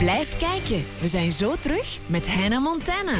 Blijf kijken. We zijn zo terug met Hannah Montana.